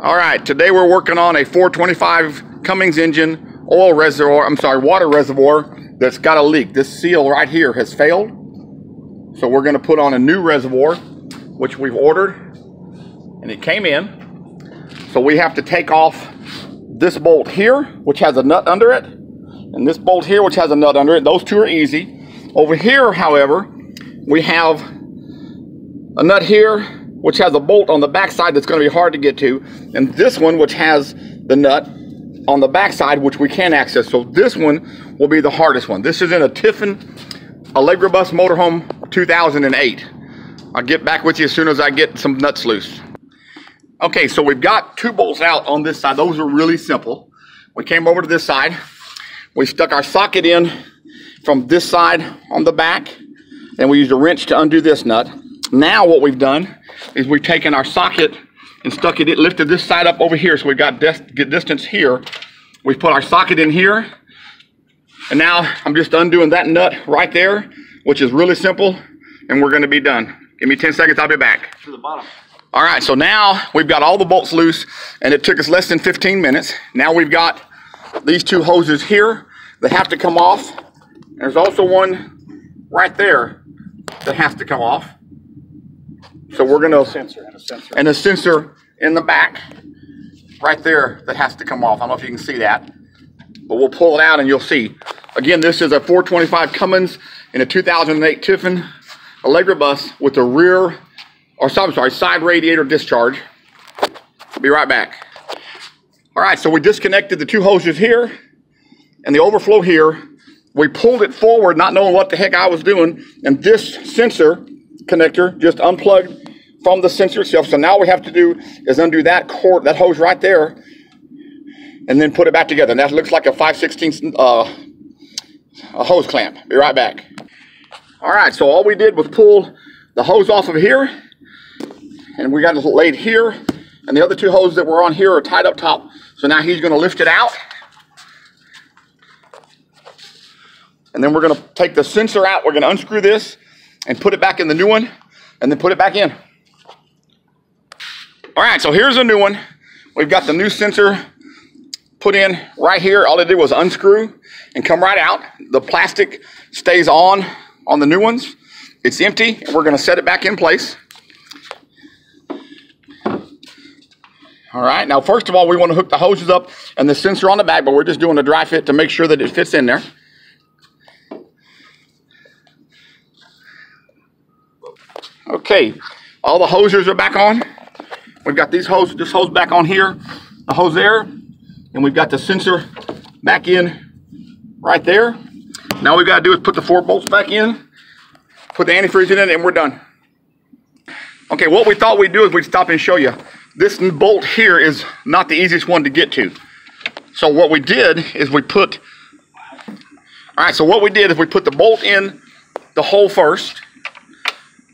All right, today we're working on a 425 Cummins engine oil reservoir, I'm sorry, water reservoir that's got a leak. This seal right here has failed. So we're gonna put on a new reservoir, which we've ordered, and it came in. So we have to take off this bolt here, which has a nut under it, and this bolt here, which has a nut under it. Those two are easy. Over here, however, we have a nut here, which has a bolt on the backside that's going to be hard to get to, and this one, which has the nut on the backside, which we can access. So this one will be the hardest one. This is in a Tiffin Allegro Bus Motorhome 2008. I'll get back with you as soon as I get some nuts loose. Okay, so we've got two bolts out on this side. Those are really simple. We came over to this side. We stuck our socket in from this side on the back, and we used a wrench to undo this nut. Now what we've done is we've taken our socket and stuck it, it lifted this side up over here, so we've got dis distance here. We've put our socket in here, and now I'm just undoing that nut right there, which is really simple, and we're gonna be done. Give me 10 seconds, I'll be back. To the bottom. All right, so now we've got all the bolts loose, and it took us less than 15 minutes. Now we've got these two hoses here that have to come off. There's also one right there that has to come off. So we're gonna Sensor and a sensor. and a sensor in the back right there that has to come off. I don't know if you can see that, but we'll pull it out and you'll see. Again, this is a 425 Cummins in a 2008 Tiffin Allegro Bus with a rear, or I'm sorry, side radiator discharge. Be right back. All right, so we disconnected the two hoses here and the overflow here. We pulled it forward, not knowing what the heck I was doing, and this sensor connector just unplugged from the sensor itself. So now we have to do is undo that cord, that hose right there, and then put it back together. And that looks like a 5 16 uh, a hose clamp. Be right back. All right, so all we did was pull the hose off of here, and we got it laid here, and the other two hoses that were on here are tied up top. So now he's going to lift it out. And then we're going to take the sensor out. We're going to unscrew this and put it back in the new one and then put it back in. All right, so here's a new one. We've got the new sensor put in right here. All it did was unscrew and come right out. The plastic stays on on the new ones. It's empty, and we're going to set it back in place. All right, now first of all, we want to hook the hoses up and the sensor on the back, but we're just doing a dry fit to make sure that it fits in there. Okay, all the hosers are back on. We've got these hose, this hose back on here, the hose there, and we've got the sensor back in right there. Now we've got to do is put the four bolts back in, put the antifreeze in it, and we're done. Okay, what we thought we'd do is we'd stop and show you. This bolt here is not the easiest one to get to. So what we did is we put, all right, so what we did is we put the bolt in the hole first,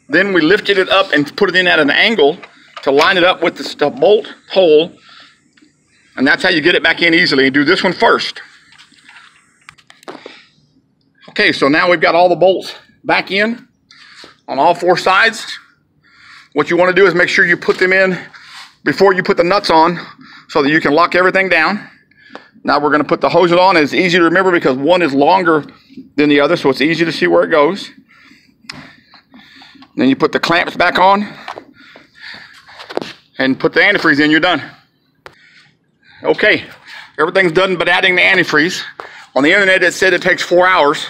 then we lifted it up and put it in at an angle to line it up with the bolt hole. And that's how you get it back in easily. You do this one first. Okay, so now we've got all the bolts back in on all four sides. What you want to do is make sure you put them in before you put the nuts on so that you can lock everything down. Now we're going to put the hoses on. It's easy to remember because one is longer than the other, so it's easy to see where it goes. Then you put the clamps back on and put the antifreeze in, you're done. Okay, everything's done but adding the antifreeze. On the internet it said it takes four hours.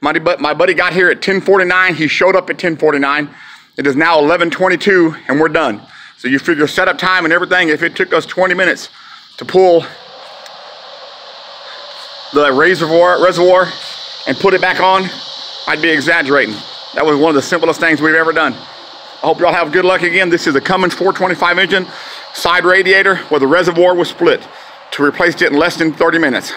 My, my buddy got here at 1049, he showed up at 1049. It is now 1122 and we're done. So you figure setup time and everything, if it took us 20 minutes to pull the reservoir, reservoir and put it back on, I'd be exaggerating. That was one of the simplest things we've ever done. I hope y'all have good luck again. This is a Cummins 425 engine, side radiator where the reservoir was split to replace it in less than 30 minutes.